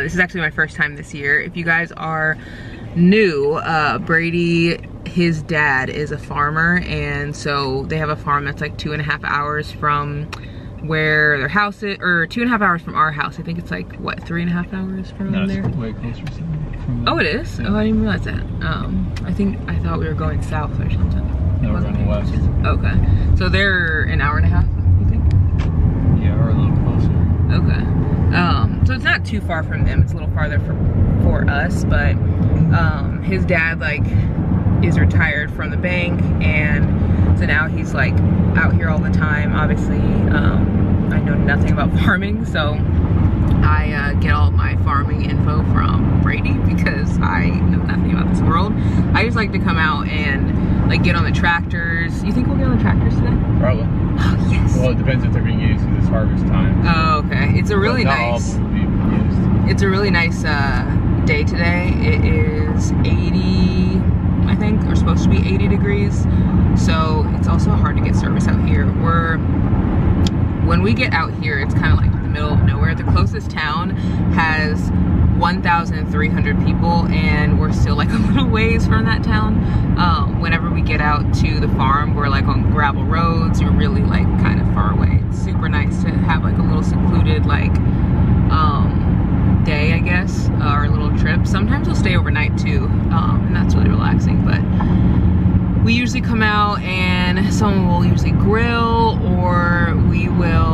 uh, this is actually my first time this year. If you guys are new, uh, Brady, his dad is a farmer and so they have a farm that's like two and a half hours from where their house is, or two and a half hours from our house. I think it's like, what, three and a half hours from no, there? way closer from Oh, it is? Yeah. Oh, I didn't realize that. Um, I think, I thought we were going south or something. No, we're going west. Okay. So they're an hour and a half, you think? Yeah, or a little closer. Okay. Um, so it's not too far from them. It's a little farther for, for us, but um, his dad, like, is retired from the bank and so now he's like out here all the time obviously um, I know nothing about farming so I uh, get all my farming info from Brady because I know nothing about this world I just like to come out and like get on the tractors you think we'll get on the tractors today? Probably oh yes well it depends if they're being used because it's harvest time oh okay it's a really nice it's a really nice uh, day today it is 80 I think, or supposed to be 80 degrees. So it's also hard to get service out here. We're, when we get out here, it's kind of like the middle of nowhere. The closest town has 1,300 people and we're still like a little ways from that town. Um, whenever we get out to the farm, we're like on gravel roads. You're really like kind of far away. It's super nice to have like a little secluded like um, day, I guess, uh, our little trip. Sometimes we'll stay overnight too, um, and that's really relaxing. But we usually come out and someone will usually grill or we will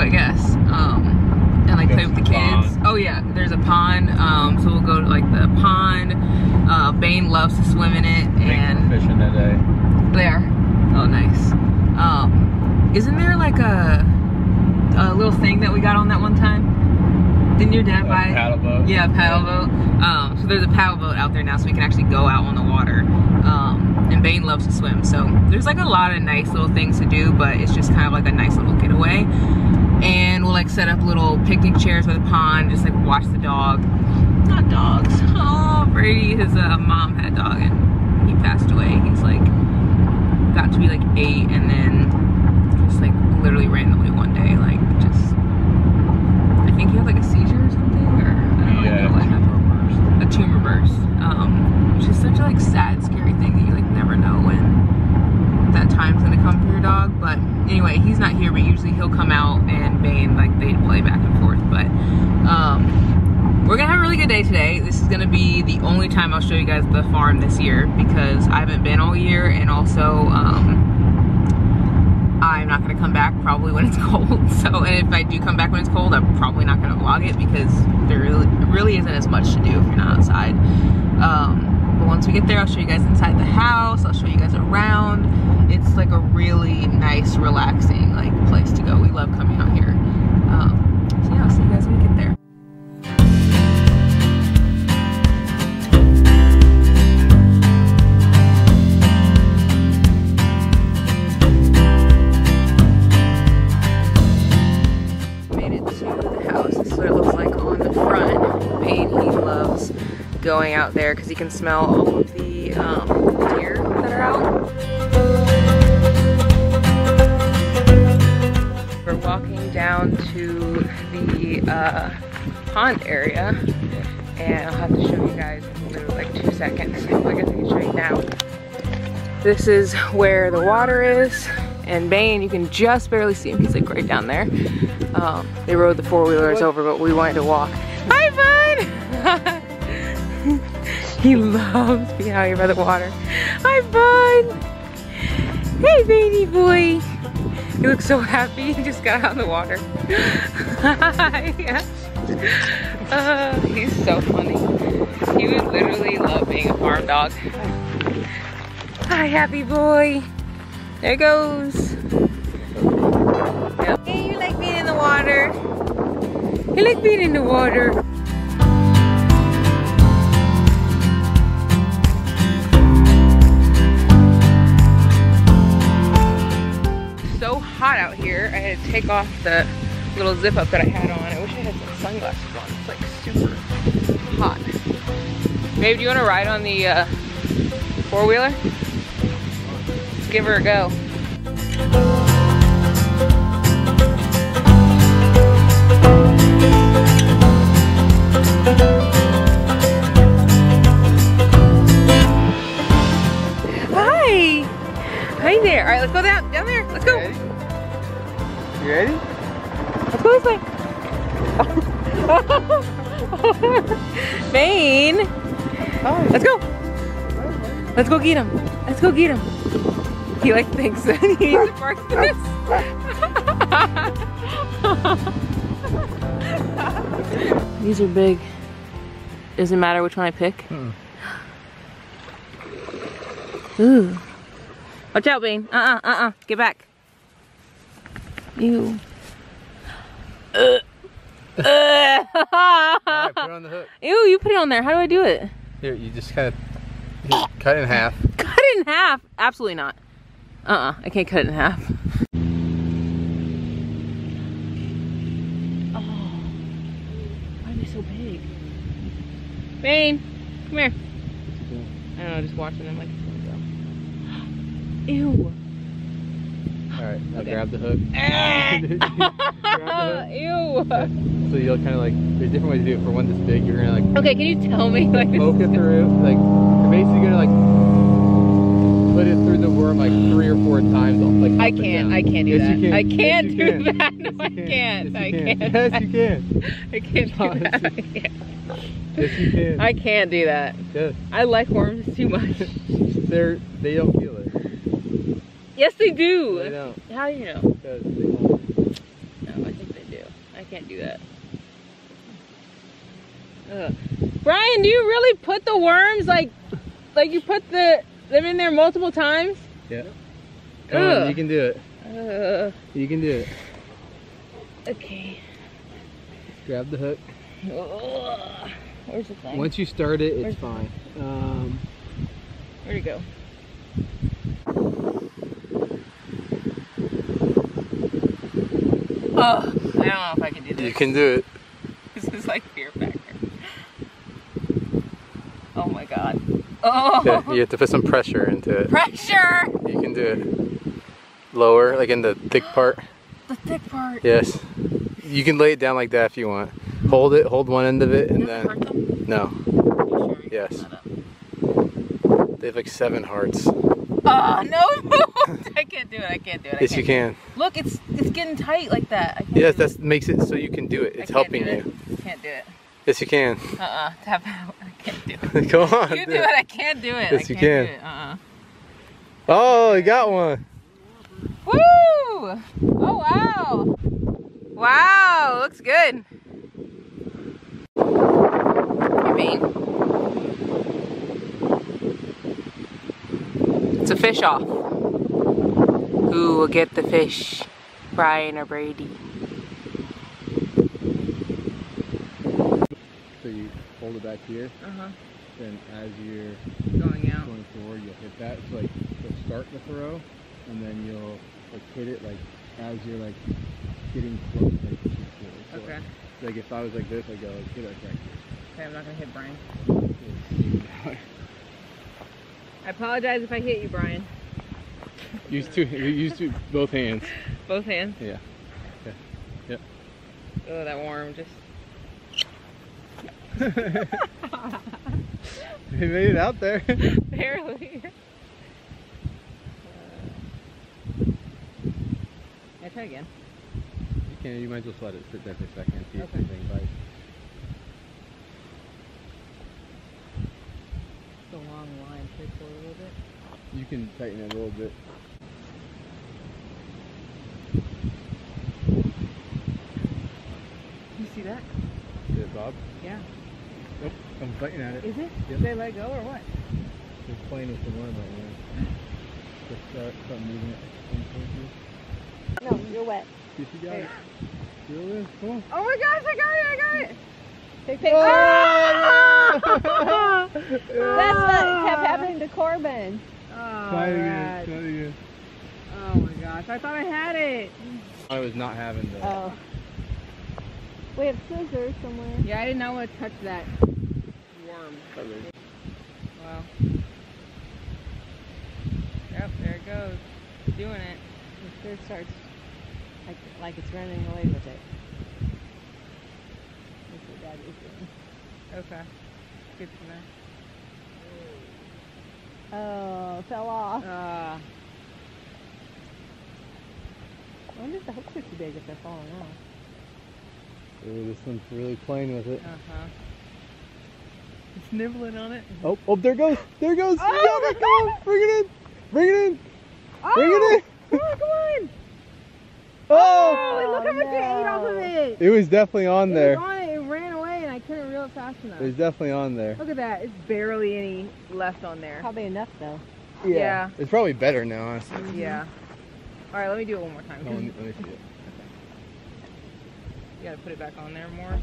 I guess. Um, and like play with the kids. Oh yeah, there's a pond. Um, so we'll go to like the pond. Uh, Bane loves to swim in it and fishing that day. There. Oh, nice. Um, isn't there like a a little thing that we got on that one time? Didn't your dad buy? paddle boat. Yeah, paddle boat. Um, so there's a paddle boat out there now, so we can actually go out on the water. Um, and Bane loves to swim, so there's like a lot of nice little things to do, but it's just kind of like a nice little getaway. And we'll like set up little picnic chairs by the pond, just like watch the dog. Not dogs. Oh, Brady, his uh, mom had a dog and he passed away. He's like got to be like eight and then just like literally randomly one day like just I think he had like a seizure or something or I don't yeah, know what happened. A tumor burst. Um, which is such a like sad, scary thing that you like never know when that time's gonna come for your dog. But anyway, he's not here, but usually he'll come out and Bane like they play back and forth. But um, we're gonna have a really good day today. This is gonna be the only time I'll show you guys the farm this year because I haven't been all year and also um, I'm not gonna come back probably when it's cold. So, and if I do come back when it's cold, I'm probably not gonna vlog it because there really, really isn't as much to do if you're not outside. Um, but once we get there, I'll show you guys inside the house. I'll show you guys around. Like a really nice, relaxing like place to go. We love coming out here. Um, so yeah, I'll see you guys when we get there. Made it to the house. This is what it looks like on the front. Bane, he loves going out there because he can smell all of the um, deer that are out. Down to the uh, pond area and I'll have to show you guys in literally like two seconds. I now. This is where the water is and Bane, you can just barely see him. He's like right down there. Um, they rode the four-wheelers over, but we wanted to walk. Hi, Bud! he loves being out here by the water. Hi, Bud! Hey, baby boy! He looks so happy. He just got out in the water. Hi! Uh, he's so funny. He would literally love being a farm dog. Hi, happy boy. There goes. Yep. Hey, you like being in the water? You like being in the water? Take off the little zip up that I had on. I wish I had some sunglasses on. It's like super hot. Babe, do you want to ride on the uh, four wheeler? give her a go. Hi. Hi there. All right, let's go down, You ready? Let's go this way. Bane. Let's go. Let's go get him. Let's go get him. He like thinks that he needs to bark this. These are big. Doesn't matter which one I pick. Mm. Ooh. Watch out, Bane. Uh-uh, uh-uh. Get back. Ew. Uh. Uh. Alright, put it on the hook. Ew, you put it on there. How do I do it? Here, you just kind of cut it in half. Cut it in half. Absolutely not. Uh-uh. I can't cut it in half. Oh. Why are they so big? Bane, come here. I don't know, just watching them like it's gonna go. Ew. Alright, now Okay. grab the hook. Ew. So you'll kind of like, there's different ways to do it. For one this big, you're gonna like Okay, can you tell me like poke it through. Like, you're basically gonna like put it through the worm like three or four times. Like I can't. I can't do yes, that. You can. I can't yes, do can. that. No, Yes, I can't. I can't. Yes, you can. I can't do that. I can't. Yes, you can. I can't do that. Yes. I like worms too much. They're they don't feel. Yes, they do. They don't. How do you know? Because they don't. No, I think they do. I can't do that. Ugh. Brian, do you really put the worms like, like you put the them in there multiple times? Yeah. Come on, you can do it. You can do it. okay. Grab the hook. Ugh. Where's the thing? Once you start it, Where's- it's fine. Um, Where'd it go? Oh, I don't know if I can do this. you can do it. This is like fear factor. Oh my god. Oh! Yeah, you have to put some pressure into it. Pressure! You can do it. Lower, like in the thick part. The thick part. Yes. You can lay it down like that if you want. Hold it, hold one end of it, and Does then. No. Sure? Yes. They have like seven hearts. Oh no! I can't do it. I can't do it. I Yes, you can. Look, it's it's getting tight like that. I can't Yes, that makes it so you can do it. it. It's helping it. you. Can't do it. Yes, you can. Uh-uh. Tap out. I can't do it. Come on. You do it. I can't do it. Yes, you can. Uh-uh. Oh, you got one. Woo! Oh wow! Wow, looks good. You mean? It's a fish off. Who will get the fish? Brian or Brady? So you hold it back here, Uh-huh. then as you're Going out. going forward, you'll hit that. So like you'll start the throw, and then you'll like hit it like as you're like getting close, like. So, Okay. Like, like if I was like this, I'd go like hit it like Okay, I'm not gonna hit Brian. I apologize if I hit you, Brian. Use two. Use two, both hands. Both hands. Yeah. Yeah. Yep. Oh, that worm just. They made it out there. Barely. Uh, I try again. You can. You might just let it sit there for a second. See if anything bites. It's a long line. Should I pull it a little bit? You can tighten it a little bit. You see that? Is? Yeah. Nope. I'm biting at it. Is it? Yep. Did they let go or what? Just playing with the worm right now. Just start, start moving it. in towards you. No, you're wet. See if you got Hey. it. Feel this? Come on. Oh my gosh! I got it! I got it! Take pictures. Ah! That's what kept happening to Corbin. Oh, Try it again. Try it again. oh my gosh! I thought I had it. I was not having the. Oh. We have scissors somewhere. Yeah, I did not want to touch that worm. feathers. Wow. Yep. There it goes. Doing it. It sure starts like, like it's running away with it. That's what Daddy's doing. Okay. Good to know. Oh, fell off. Uh, I wonder if the hooks are too big if they're falling off. Ooh, this one's really playing with it. uh-huh. It's nibbling on it. Oh, oh, there it goes. There it goes. Oh! Yeah, come on. Bring it in. Bring it in. Oh! Bring it in. Come on, come on! Oh! Oh, look how much it ate off of it! It was definitely on It there. was on it, it ran away and I couldn't reel it fast enough. It was definitely on there. Look at that. It's barely any left on there. Probably enough though. Yeah. It's probably better now, honestly. Yeah. All right, let me do it one more time. Oh, let me, let me see it. You gotta put it back on there more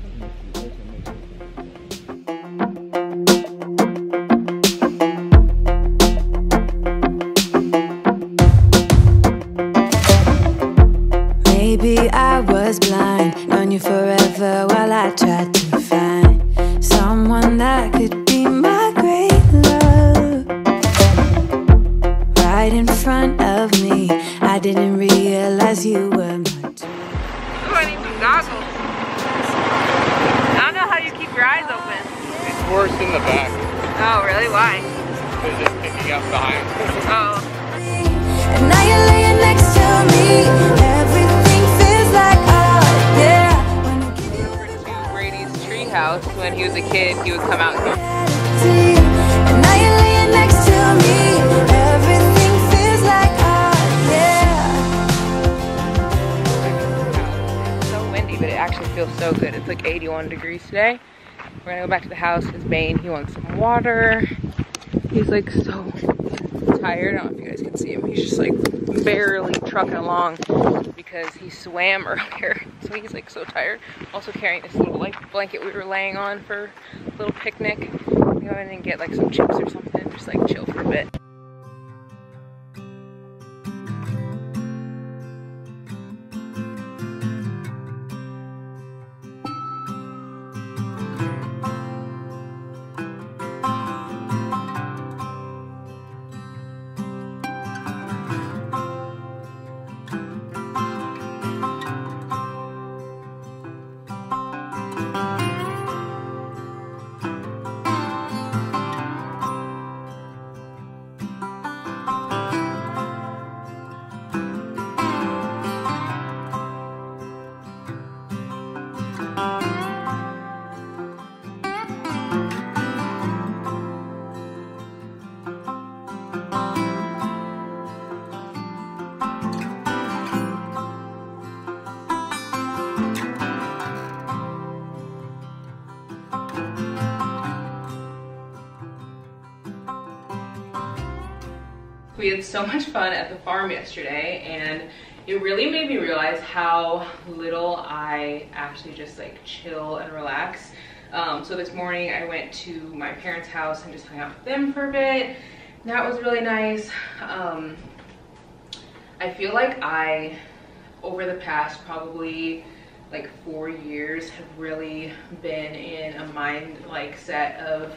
me. Everything feels like oh. When I give you Over to Brady's treehouse when he was a kid, he would come out here. And now you're laying next to me. Everything feels like yeah. It's so windy, but it actually feels so good. It's like 81 degrees today. We're gonna go back to the house. It's Bane. He wants some water. He's like so tired. I don't know if you guys can see him. He's just like barely trucking along because he swam earlier. So he's like so tired. Also carrying this little like blanket we were laying on for a little picnic. Go in and get like some chips or something. Just like chill for a bit. We had so much fun at the farm yesterday and it really made me realize how little I actually just like chill and relax. Um, so this morning I went to my parents' house and just hung out with them for a bit. That was really nice. Um, I feel like I, over the past probably like four years, have really been in a mind like set of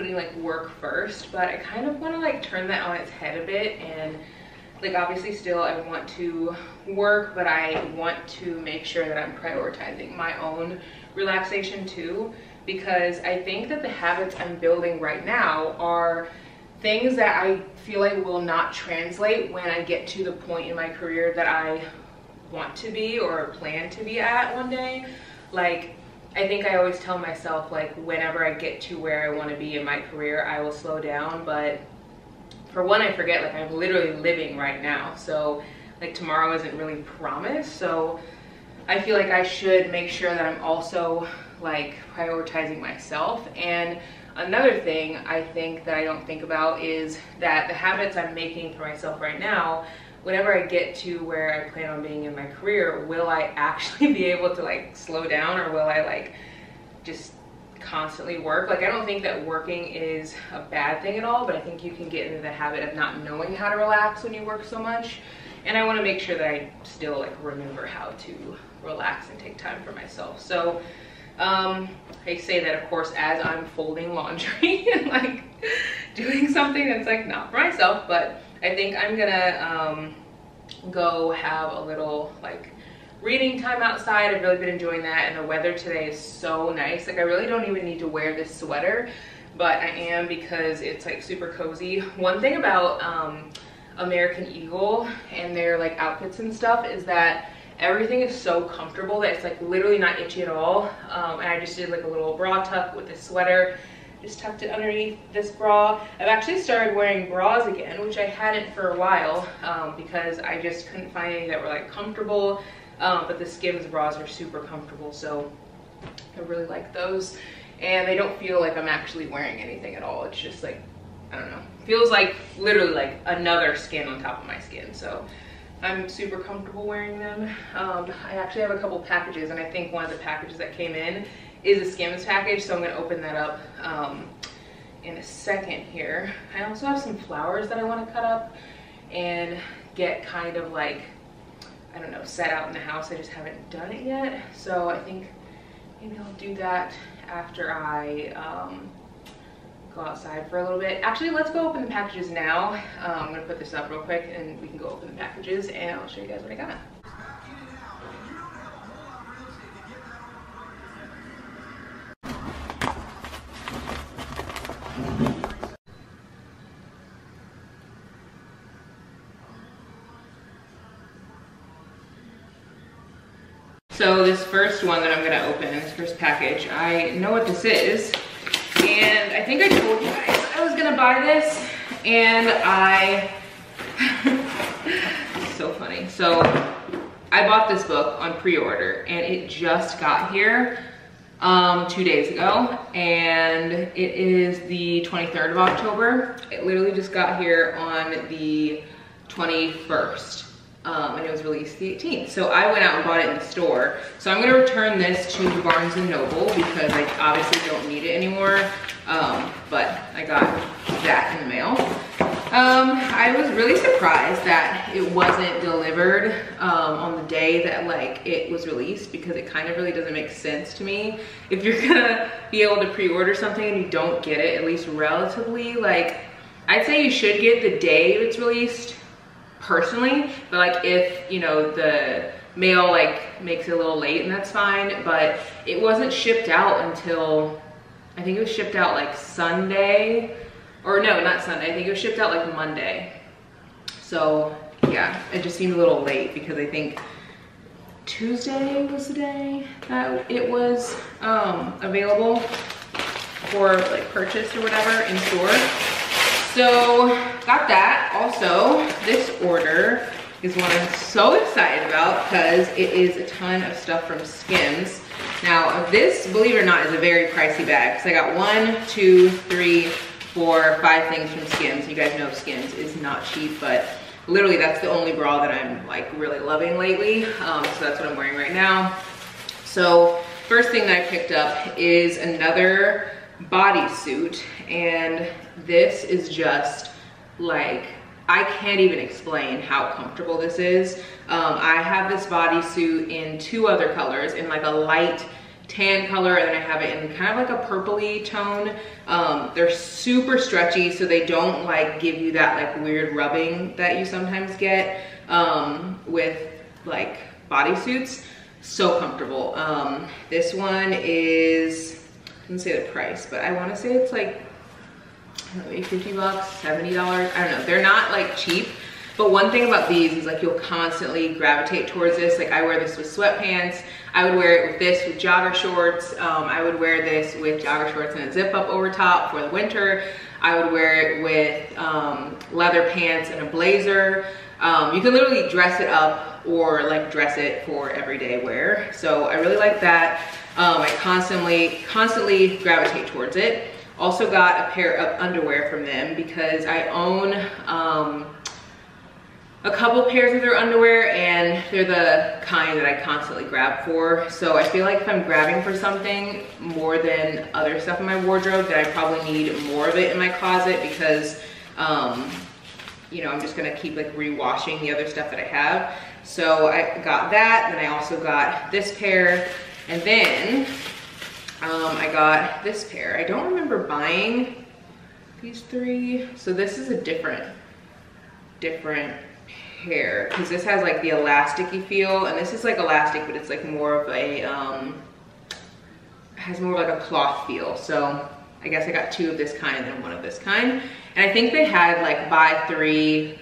putting like work first, but I kind of want to like turn that on its head a bit and like obviously still I want to work, but I want to make sure that I'm prioritizing my own relaxation too because I think that the habits I'm building right now are things that I feel like will not translate when I get to the point in my career that I want to be or plan to be at one day. Like I think I always tell myself like whenever I get to where I want to be in my career, I will slow down, but for one I forget like I'm literally living right now. So like tomorrow isn't really promised. So I feel like I should make sure that I'm also like prioritizing myself and another thing I think that I don't think about is that the habits I'm making for myself right now whenever I get to where I plan on being in my career, will I actually be able to like slow down or will I like just constantly work? Like I don't think that working is a bad thing at all, but I think you can get into the habit of not knowing how to relax when you work so much. And I want to make sure that I still like remember how to relax and take time for myself. So um, I say that of course as I'm folding laundry and like doing something that's like not for myself, but I think I'm gonna um, go have a little like reading time outside. I've really been enjoying that and the weather today is so nice. Like I really don't even need to wear this sweater, but I am because it's like super cozy. One thing about um, American Eagle and their like outfits and stuff is that everything is so comfortable that it's like literally not itchy at all. Um, and I just did like a little bra tuck with this sweater just tucked it underneath this bra. I've actually started wearing bras again, which I hadn't for a while um, because I just couldn't find any that were like comfortable. Um, but the Skims bras are super comfortable, so I really like those. And they don't feel like I'm actually wearing anything at all. It's just like, I don't know, feels like literally like another skin on top of my skin. So I'm super comfortable wearing them. Um, I actually have a couple packages and I think one of the packages that came in is a Skims package, so I'm gonna open that up um, in a second here. I also have some flowers that I wanna cut up and get kind of like, I don't know, set out in the house. I just haven't done it yet. So I think maybe I'll do that after I um, go outside for a little bit. Actually, let's go open the packages now. Um, I'm gonna put this up real quick and we can go open the packages and I'll show you guys what I got. This first one that I'm gonna open, this first package, I know what this is. And I think I told you guys I was gonna buy this and I, so funny. So I bought this book on pre-order and it just got here um, two days ago and it is the 23rd of October. It literally just got here on the 21st um, and it was released the 18th. So I went out and bought it in the store. So I'm gonna return this to Barnes & Noble because I obviously don't need it anymore. Um, but I got that in the mail. Um, I was really surprised that it wasn't delivered um, on the day that like it was released because it kind of really doesn't make sense to me. If you're gonna be able to pre-order something and you don't get it, at least relatively, like I'd say you should get the day it's released personally, but like if, you know, the mail like makes it a little late and that's fine, but it wasn't shipped out until, I think it was shipped out like Sunday, or no, not Sunday, I think it was shipped out like Monday. So yeah, it just seemed a little late because I think Tuesday was the day that it was um, available for like purchase or whatever in store. So got that. Also, this order is one I'm so excited about because it is a ton of stuff from Skims. Now this, believe it or not, is a very pricey bag. because I got one, two, three, four, five things from Skims. You guys know Skims is not cheap, but literally that's the only bra that I'm like really loving lately. Um, so that's what I'm wearing right now. So first thing that I picked up is another bodysuit and this is just like I can't even explain how comfortable this is. Um, I have this bodysuit in two other colors, in like a light tan color, and then I have it in kind of like a purpley tone. Um, they're super stretchy, so they don't like give you that like weird rubbing that you sometimes get um, with like bodysuits. So comfortable. Um, this one is I didn't say the price, but I wanna say it's like maybe 50 bucks, $70, I don't know. They're not like cheap, but one thing about these is like you'll constantly gravitate towards this. Like I wear this with sweatpants. I would wear it with this with jogger shorts. Um, I would wear this with jogger shorts and a zip up over top for the winter. I would wear it with um, leather pants and a blazer. Um, you can literally dress it up or like dress it for everyday wear. So I really like that. Um, I constantly, constantly gravitate towards it. Also got a pair of underwear from them because I own um, a couple pairs of their underwear and they're the kind that I constantly grab for. So I feel like if I'm grabbing for something more than other stuff in my wardrobe, that I probably need more of it in my closet because, um, you know, I'm just gonna keep like rewashing the other stuff that I have. So I got that, and I also got this pair and then um, I got this pair. I don't remember buying these three. So this is a different different hair because this has like the elasticy feel and this is like elastic but it's like more of a um has more like a cloth feel. So i guess i got two of this kind and one of this kind. And i think they had like buy three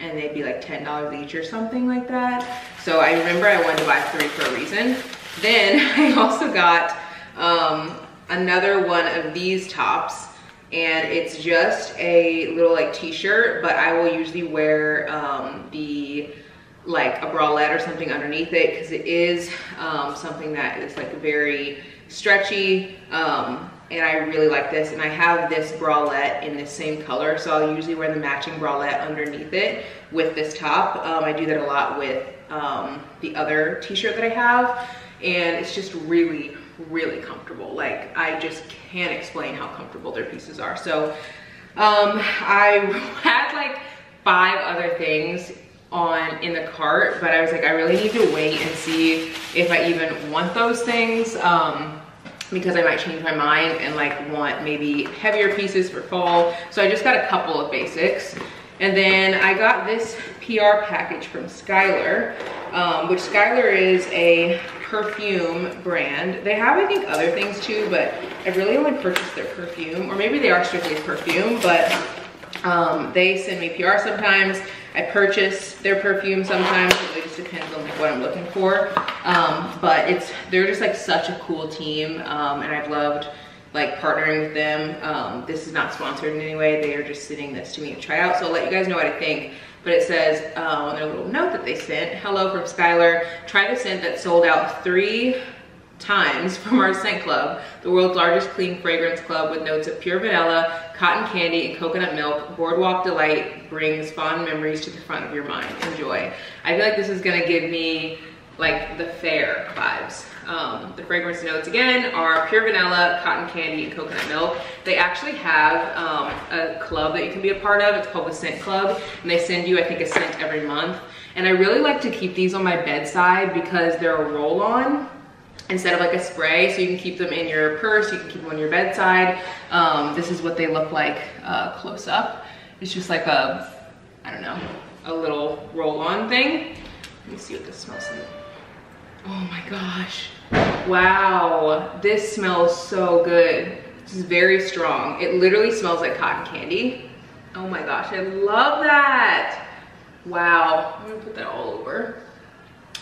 and they'd be like ten dollars each or something like that. So i remember i wanted to buy three for a reason. Then i also got um another one of these tops and it's just a little like t-shirt but i will usually wear um, the like a bralette or something underneath it because it is um, something that is like very stretchy um, and I really like this and I have this bralette in the same color so I'll usually wear the matching bralette underneath it with this top. Um, I do that a lot with um, the other t-shirt that I have and it's just really really comfortable. Like I just can't explain how comfortable their pieces are. So um, I had like five other things on in the cart, but I was like, I really need to wait and see if I even want those things. Um, because I might change my mind and like want maybe heavier pieces for fall. So I just got a couple of basics. And then I got this PR package from Skylar, um, which Skylar is a perfume brand. They have, I think, other things too, but I've really only purchased their perfume, or maybe they are strictly perfume, but um, they send me PR sometimes. I purchase their perfume sometimes. It really just depends on like what I'm looking for. Um, but it's they're just like such a cool team, um, and I've loved like partnering with them. Um, this is not sponsored in any way. They are just sending this to me to try out. So I'll let you guys know what I think but it says uh, on their little note that they sent, hello from Skylar, try the scent that sold out three times from our scent club, the world's largest clean fragrance club with notes of pure vanilla, cotton candy, and coconut milk. Boardwalk Delight brings fond memories to the front of your mind. Enjoy. I feel like this is gonna give me like the fair vibes. Um, the fragrance notes again are pure vanilla, cotton candy, and coconut milk. They actually have um, a club that you can be a part of. It's called the Scent Club, and they send you, I think, a scent every month. And I really like to keep these on my bedside because they're a roll-on instead of like a spray so you can keep them in your purse you can keep them on your bedside um, this is what they look like uh, close up it's just like a i don't know a little roll-on thing let me see what this smells like Oh my gosh. Wow, this smells so good. This is very strong. It literally smells like cotton candy. Oh my gosh, I love that. Wow, I'm gonna put that all over.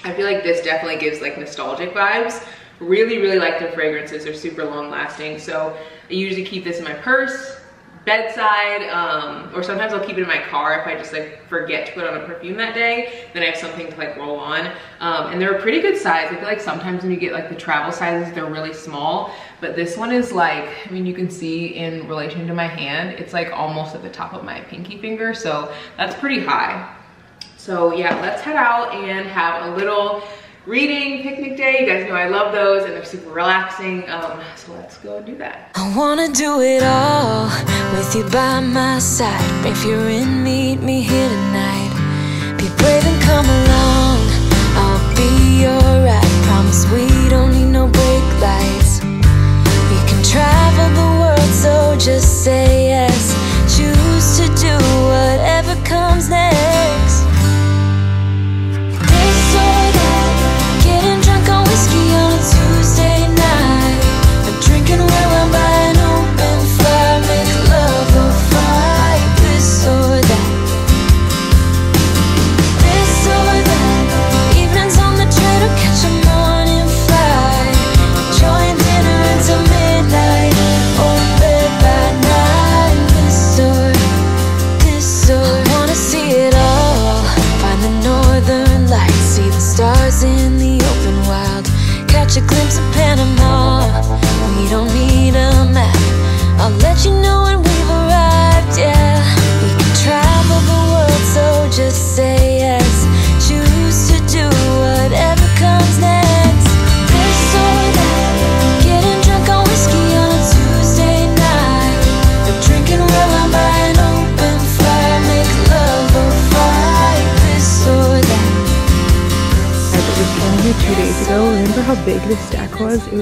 I feel like this definitely gives like nostalgic vibes. Really, really like their fragrances. They're super long lasting. So I usually keep this in my purse bedside um, or sometimes I'll keep it in my car if I just like forget to put on a perfume that day then I have something to like roll on. Um, and they're a pretty good size. I feel like sometimes when you get like the travel sizes they're really small. But this one is like I mean you can see in relation to my hand it's like almost at the top of my pinky finger so that's pretty high. So yeah let's head out and have a little reading picnic day. You guys know I love those and they're super relaxing. Um, so let's go do that. I wanna do it all with you by my side. If you're in, meet me here tonight. Be brave and come along. I'll be ride. Promise we don't need no brake lights. We can travel the world, so just say yes. Choose to do whatever comes next.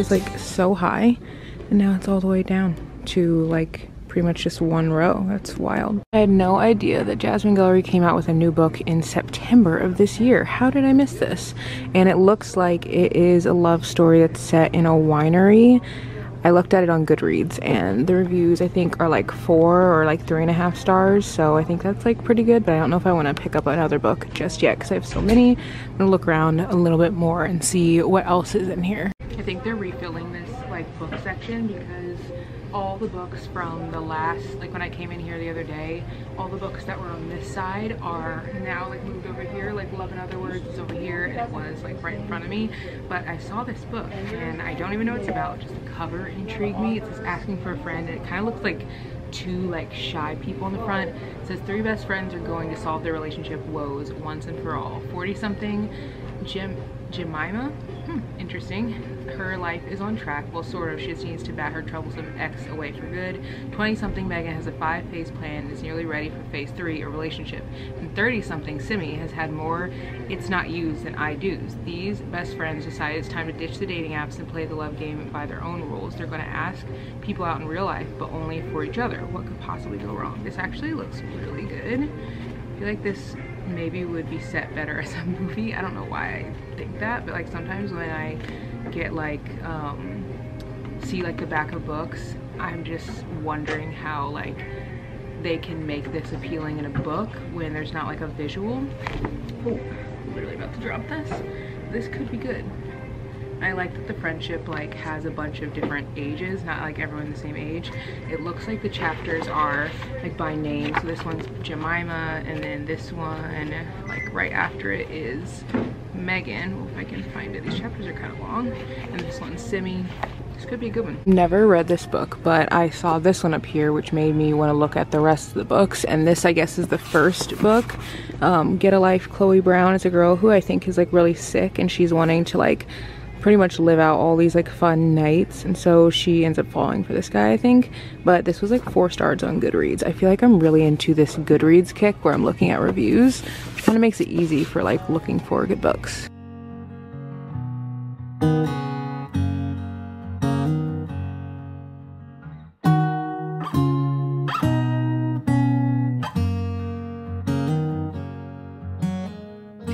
Was. Like so high and now it's all the way down to like pretty much just one row. That's wild. I had no idea that Jasmine Guillory came out with a new book in September of this year. How did I miss this? And it looks like it is a love story that's set in a winery. I looked at it on Goodreads and the reviews I think are like four or like three and a half stars. So I think that's like pretty good, but I don't know if I want to pick up another book just yet because I have so many. I'm gonna look around a little bit more and see what else is in here. Think they're refilling this like book section because all the books from the last, like when I came in here the other day, all the books that were on this side are now like moved over here, like Love in Other Words is over here and it was like right in front of me. But I saw this book and I don't even know what it's about, just the cover intrigued me. It's says asking for a friend and it kind of looks like two like shy people in the front. It says three best friends are going to solve their relationship woes once and for all. 40 something Jim Jemima, hmm, interesting. Her life is on track. Well, sort of. She just needs to bat her troublesome ex away for good. 20-something Megan has a five-phase plan and is nearly ready for phase three, a relationship. And 30-something Simi has had more it's not used than I do's. These best friends decide it's time to ditch the dating apps and play the love game by their own rules. They're going to ask people out in real life, but only for each other. What could possibly go wrong? This actually looks really good. I feel like this maybe would be set better as a movie. I don't know why I think that, but like sometimes when I get like, um, see like the back of books, I'm just wondering how like they can make this appealing in a book when there's not like a visual. Oh, I'm literally about to drop this. This could be good. I like that the friendship like has a bunch of different ages, not like everyone the same age. It looks like the chapters are like by name. So this one's Jemima and then this one like right after it is Megan. Well, if I can find it. These chapters are kind of long. And this one's Simi. This could be a good one. Never read this book, but I saw this one up here, which made me want to look at the rest of the books. And this, I guess, is the first book. Um, Get a Life, Chloe Brown is a girl who I think is like really sick and she's wanting to like pretty much live out all these like fun nights and so she ends up falling for this guy I think. But this was like four stars on Goodreads. I feel like I'm really into this Goodreads kick where I'm looking at reviews. Which kind of makes it easy for like looking for good books.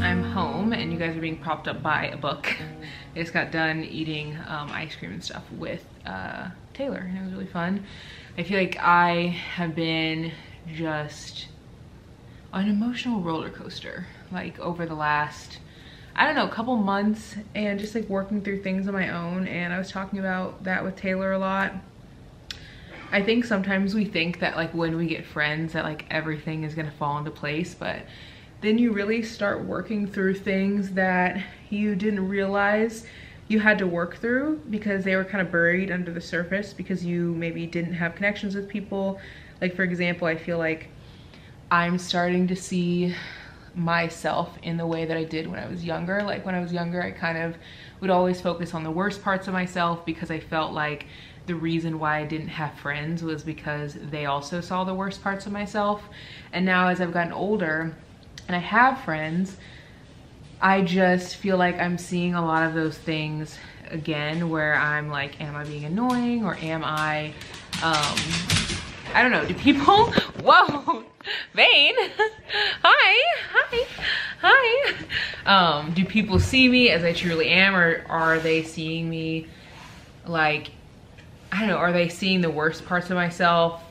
I'm home and you guys are being propped up by a book I just got done eating um, ice cream and stuff with uh, Taylor and it was really fun. I feel like I have been just an emotional roller coaster like over the last I don't know, a couple months and just like working through things on my own and I was talking about that with Taylor a lot. I think sometimes we think that like when we get friends that like everything is gonna fall into place but then you really start working through things that you didn't realize you had to work through because they were kind of buried under the surface because you maybe didn't have connections with people. Like for example, I feel like I'm starting to see myself in the way that I did when I was younger. Like when I was younger, I kind of would always focus on the worst parts of myself because I felt like the reason why I didn't have friends was because they also saw the worst parts of myself. And now as I've gotten older and I have friends, I just feel like I'm seeing a lot of those things again where I'm like, am I being annoying or am I, um, I don't know, do people, whoa, Bane, hi, hi, hi. Um, do people see me as I truly am or are they seeing me like, I don't know, are they seeing the worst parts of myself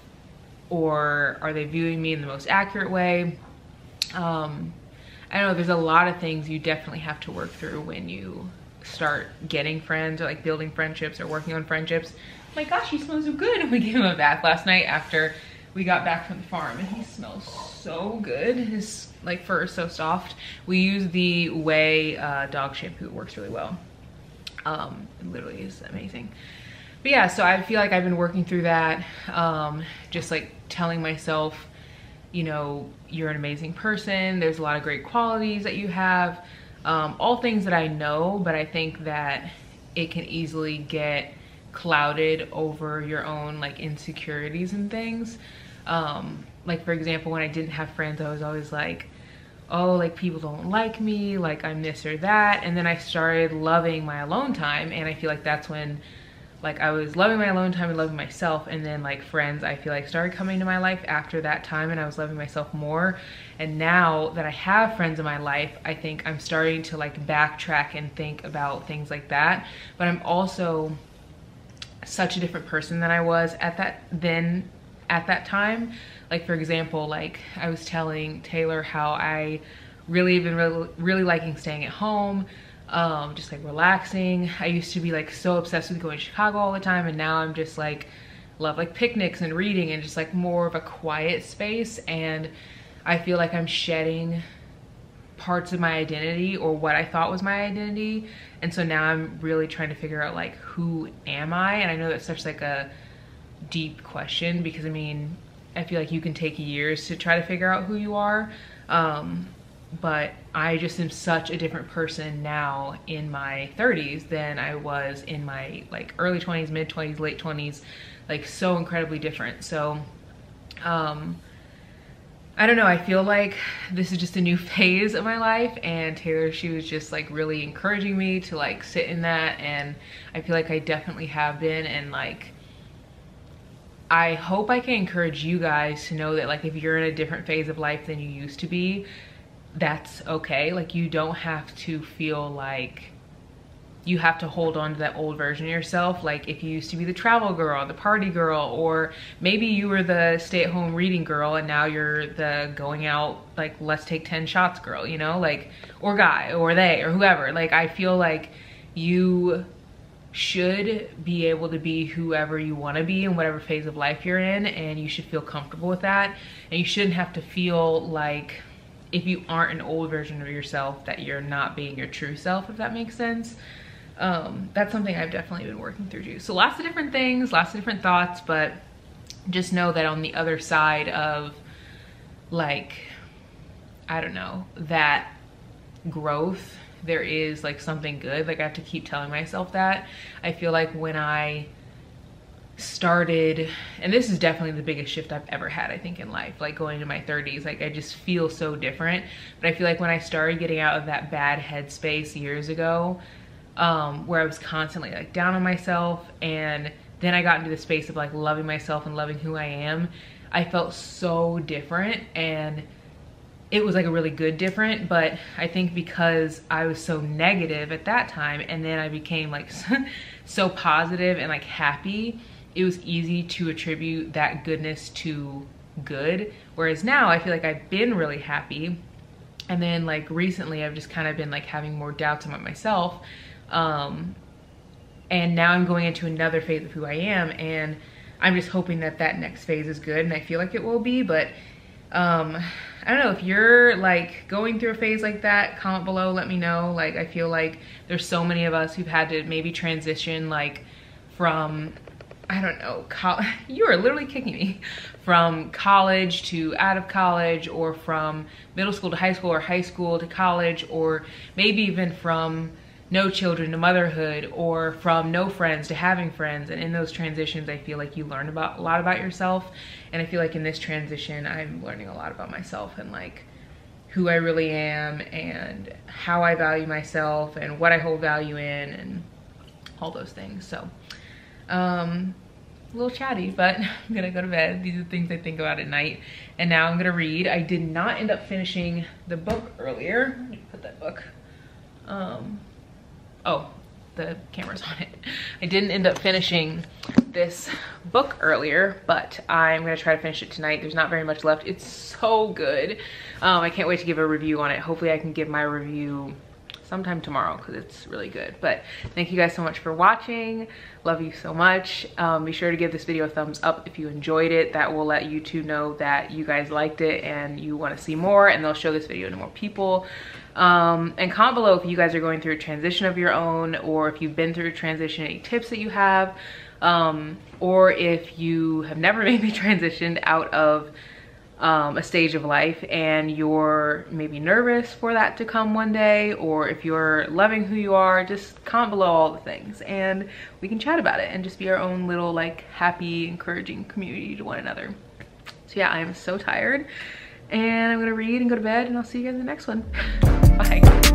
or are they viewing me in the most accurate way? Um, I know there's a lot of things you definitely have to work through when you start getting friends or like building friendships or working on friendships. My gosh, he smells so good. We gave him a bath last night after we got back from the farm and he smells so good. His like fur is so soft. We use the Ouai uh, dog shampoo. It works really well. Um, it literally is amazing. But yeah, so I feel like I've been working through that. Um, just like telling myself, you know, you're an amazing person. There's a lot of great qualities that you have. Um, all things that I know, but I think that it can easily get clouded over your own like insecurities and things. Um, like for example, when I didn't have friends, I was always like, oh, like people don't like me, like I'm this or that. And then I started loving my alone time. And I feel like that's when like I was loving my alone time and loving myself and then like friends I feel like started coming to my life after that time and I was loving myself more. And now that I have friends in my life I think I'm starting to like backtrack and think about things like that. But I'm also such a different person than I was at that then at that time. Like for example like I was telling Taylor how I really been really, really liking staying at home um, just like relaxing. I used to be like so obsessed with going to Chicago all the time and now I'm just like love like picnics and reading and just like more of a quiet space and I feel like I'm shedding parts of my identity or what I thought was my identity and so now I'm really trying to figure out like who am I and I know that's such like a deep question because I mean I feel like you can take years to try to figure out who you are um, but I just am such a different person now in my 30s than I was in my like early 20s, mid 20s, late 20s, like so incredibly different. So, um, I don't know, I feel like this is just a new phase of my life and Taylor, she was just like really encouraging me to like sit in that and I feel like I definitely have been and like I hope I can encourage you guys to know that like if you're in a different phase of life than you used to be, that's okay. Like you don't have to feel like you have to hold on to that old version of yourself. Like if you used to be the travel girl, the party girl, or maybe you were the stay at home reading girl and now you're the going out, like let's take 10 shots girl, you know, like, or guy, or they, or whoever. Like I feel like you should be able to be whoever you want to be in whatever phase of life you're in and you should feel comfortable with that and you shouldn't have to feel like if you aren't an old version of yourself that you're not being your true self if that makes sense. Um, that's something I've definitely been working through too. So lots of different things lots of different thoughts but just know that on the other side of like I don't know that growth there is like something good. Like I have to keep telling myself that. I feel like when I started and this is definitely the biggest shift I've ever had I think in life like going to my 30s like I just feel so different. But I feel like when I started getting out of that bad headspace years ago um, where I was constantly like down on myself and then I got into the space of like loving myself and loving who I am I felt so different. And it was like a really good different but I think because I was so negative at that time and then I became like so positive and like happy it was easy to attribute that goodness to good. Whereas now I feel like I've been really happy. And then like recently I've just kind of been like having more doubts about myself. Um, and now I'm going into another phase of who I am. And I'm just hoping that that next phase is good. And I feel like it will be, but um, I don't know if you're like going through a phase like that, comment below, let me know. Like I feel like there's so many of us who've had to maybe transition like from I don't know, you are literally kicking me. From college to out of college or from middle school to high school or high school to college or maybe even from no children to motherhood or from no friends to having friends. And in those transitions I feel like you learn about a lot about yourself. And I feel like in this transition I'm learning a lot about myself and like who I really am and how I value myself and what I hold value in and all those things. So um, a little chatty, but I'm gonna go to bed. These are the things I think about at night. And now I'm gonna read. I did not end up finishing the book earlier. Let me put that book. Um, oh, the camera's on it. I didn't end up finishing this book earlier, but I'm gonna try to finish it tonight. There's not very much left. It's so good. Um, I can't wait to give a review on it. Hopefully I can give my review sometime tomorrow because it's really good. But thank you guys so much for watching. Love you so much. Um, be sure to give this video a thumbs up if you enjoyed it. That will let YouTube know that you guys liked it and you want to see more and they'll show this video to more people. Um, and comment below if you guys are going through a transition of your own or if you've been through a transition, any tips that you have. Um, or if you have never maybe transitioned out of um, a stage of life and you're maybe nervous for that to come one day or if you're loving who you are just comment below all the things and we can chat about it and just be our own little like happy encouraging community to one another. So yeah i am so tired and i'm gonna read and go to bed and i'll see you guys in the next one